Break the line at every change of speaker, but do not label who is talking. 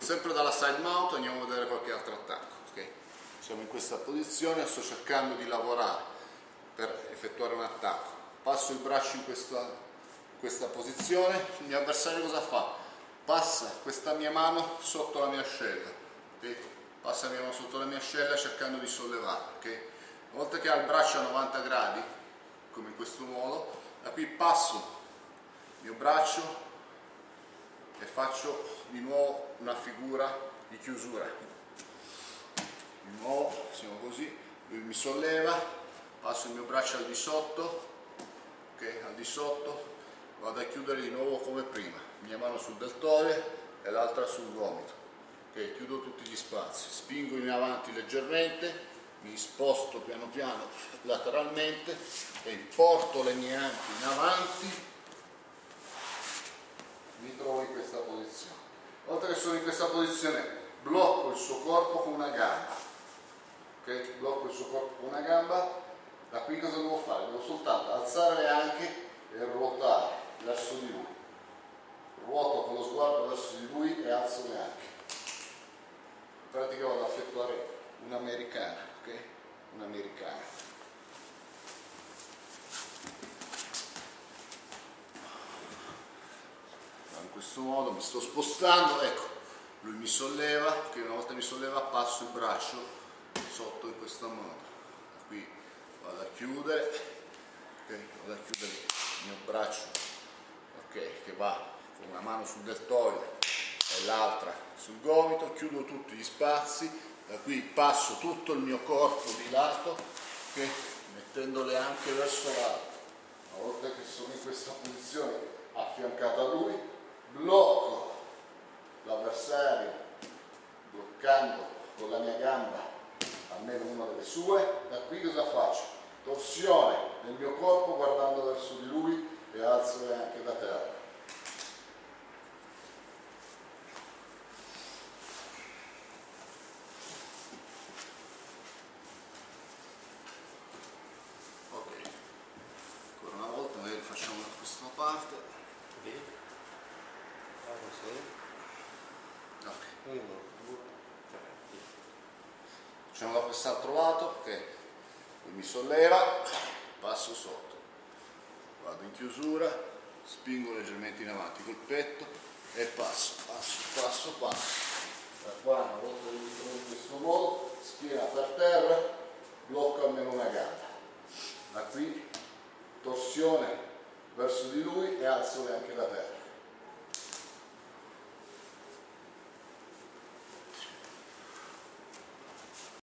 sempre dalla side mount andiamo a vedere qualche altro attacco ok siamo in questa posizione sto cercando di lavorare per effettuare un attacco passo il braccio in questa, questa posizione il mio avversario cosa fa? passa questa mia mano sotto la mia ascella okay? passa la mia mano sotto la mia ascella cercando di sollevare okay? una volta che ha il braccio a 90 gradi come in questo modo da qui passo il mio braccio faccio di nuovo una figura di chiusura. Di nuovo siamo così. Lui mi solleva passo il mio braccio al di sotto ok al di sotto. Vado a chiudere di nuovo come prima. Mia mano sul deltoide e l'altra sul gomito. Ok chiudo tutti gli spazi. Spingo in avanti leggermente mi sposto piano piano lateralmente e porto le mie anche in avanti mi trovo in questa posizione oltre che sono in questa posizione blocco il suo corpo con una gamba. Ok? Blocco il suo corpo con una gamba. Da qui cosa devo fare? devo soltanto alzare le anche e ruotare verso di lui. Ruoto con lo sguardo verso di lui e alzo le anche. In pratica vado ad effettuare un'americana ok? un'americana. In questo modo mi sto spostando ecco lui mi solleva che una volta mi solleva passo il braccio sotto in questo modo. Qui vado a chiudere ok? Vado a chiudere il mio braccio ok? Che va con una mano sul deltoide e l'altra sul gomito. Chiudo tutti gli spazi. Da qui passo tutto il mio corpo di lato ok? Mettendole anche verso l'alto. Una volta che sono in questa posizione affiancato a lui blocco l'avversario bloccando con la mia gamba almeno una delle sue, da qui cosa faccio? Torsione nel mio corpo guardando verso di lui e alzo anche da terra. 1, 2, 3. Facciamo da quest'altro lato che mi solleva, passo sotto, vado in chiusura, spingo leggermente in avanti col petto e passo, passo, passo, passo. Da qua una volta in questo modo, schiena per terra, blocco almeno una gamba. Da qui torsione verso di lui e alzo anche da terra.